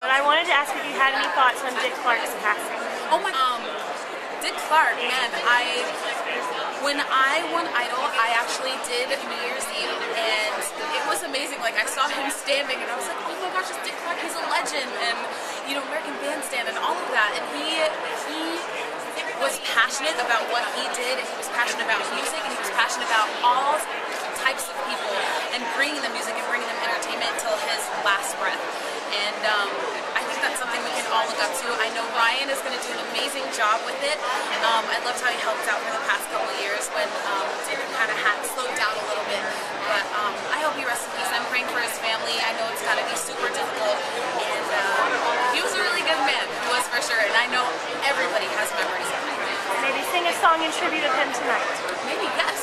But I wanted to ask if you had any thoughts on Dick Clark's passing. Oh my, um, Dick Clark, man, I, when I won Idol, I actually did New Year's Eve, and it was amazing. Like, I saw him standing, and I was like, oh my gosh, it's Dick Clark, he's a legend, and, you know, American Bandstand, and all of that, and he, he was passionate about what he did, and he was passionate about music, and he was passionate about all types of people, and bringing them music, and bringing them entertainment until his last breath. And um, up to. I know Ryan is going to do an amazing job with it. Um, I loved how he helped out for the past couple of years when um, kind of had slowed down a little bit. But um, I hope he rests in peace. I'm praying for his family. I know it's got to be super difficult. And uh, he was a really good man. He was for sure. And I know everybody has memories of him. Maybe sing a song in tribute of him tonight.